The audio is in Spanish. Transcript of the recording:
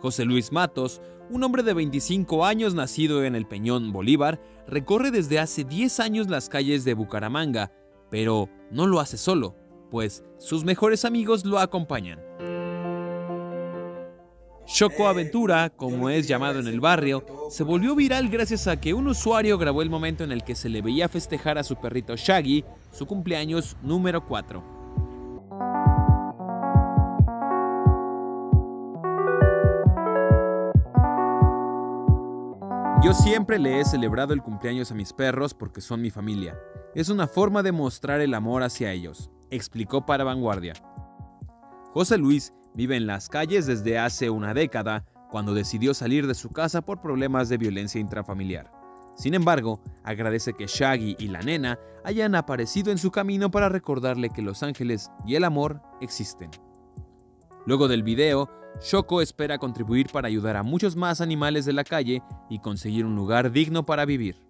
José Luis Matos, un hombre de 25 años nacido en el Peñón Bolívar, recorre desde hace 10 años las calles de Bucaramanga, pero no lo hace solo, pues sus mejores amigos lo acompañan. Choco Aventura, como es llamado en el barrio, se volvió viral gracias a que un usuario grabó el momento en el que se le veía festejar a su perrito Shaggy su cumpleaños número 4. Yo siempre le he celebrado el cumpleaños a mis perros porque son mi familia. Es una forma de mostrar el amor hacia ellos, explicó para Vanguardia. José Luis vive en las calles desde hace una década, cuando decidió salir de su casa por problemas de violencia intrafamiliar. Sin embargo, agradece que Shaggy y la nena hayan aparecido en su camino para recordarle que los ángeles y el amor existen. Luego del video, Shoko espera contribuir para ayudar a muchos más animales de la calle y conseguir un lugar digno para vivir.